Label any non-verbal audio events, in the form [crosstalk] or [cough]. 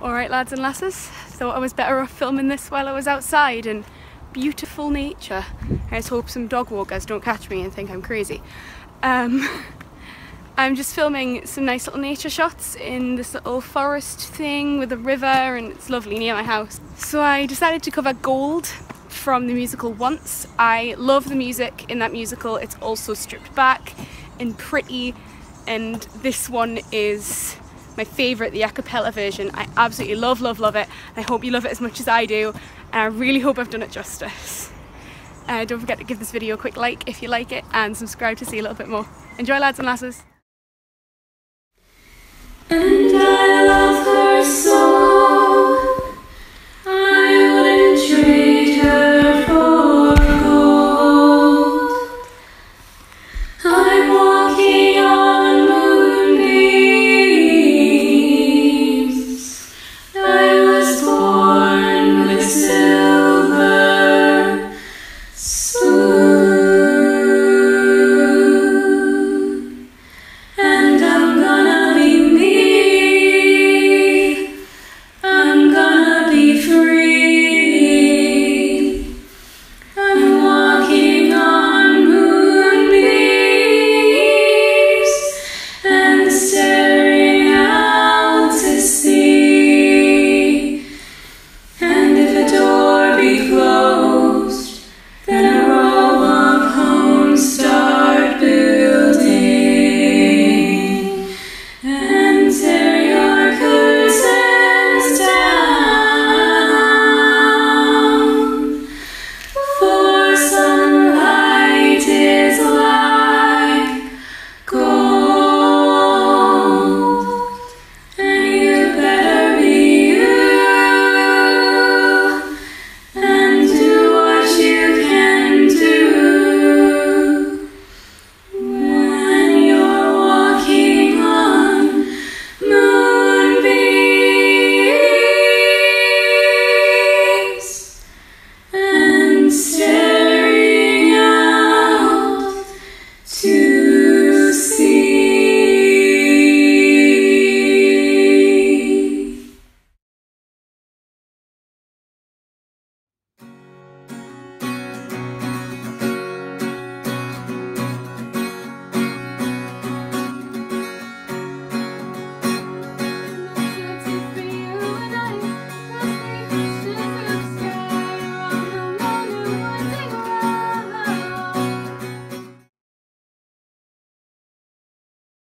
Alright lads and lasses, thought I was better off filming this while I was outside in beautiful nature. I just hope some dog walkers don't catch me and think I'm crazy. Um, [laughs] I'm just filming some nice little nature shots in this little forest thing with a river and it's lovely near my house. So I decided to cover Gold from the musical Once. I love the music in that musical. It's also stripped back and pretty and this one is my favourite, the a cappella version. I absolutely love, love, love it. I hope you love it as much as I do and I really hope I've done it justice. Uh, don't forget to give this video a quick like if you like it and subscribe to see a little bit more. Enjoy lads and lasses!